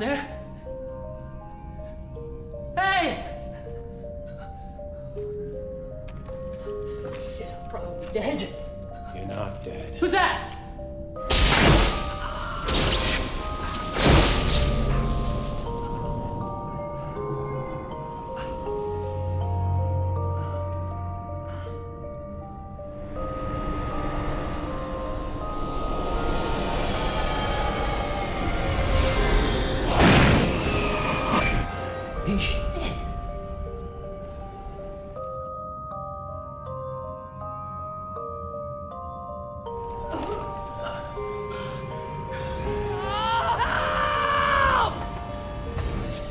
someone there? Hey! Shit, I'm probably dead. You're not dead. Who's that? Shit.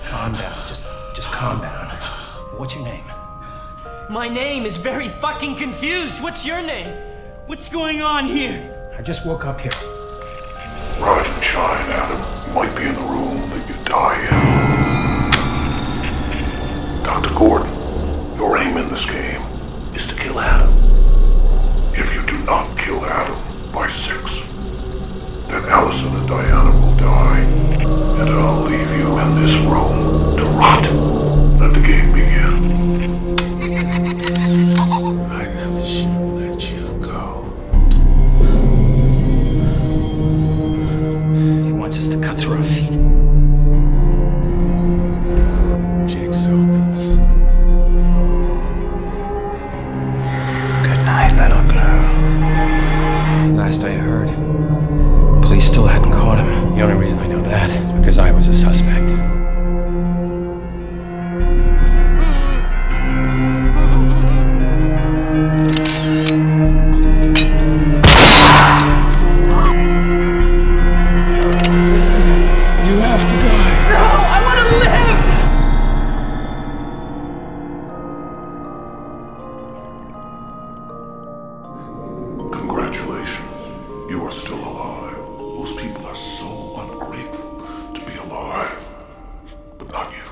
Calm down. Just, just calm down. What's your name? My name is very fucking confused. What's your name? What's going on here? I just woke up here. Rise and shine, Adam. Might be in the room that you die in. Dr. Gordon, your aim in this game is to kill Adam. If you do not kill Adam by six, then Allison and Diana will die, and I'll leave you in this room to rot. Let the game begin. I never should let you go. He wants us to cut through our feet. Last police still hadn't caught him. The only reason I know that is because I was a suspect. You have to die. No, I want to live! Congratulations. You are still alive. Most people are so ungrateful to be alive. But not you.